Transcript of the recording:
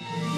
Yeah.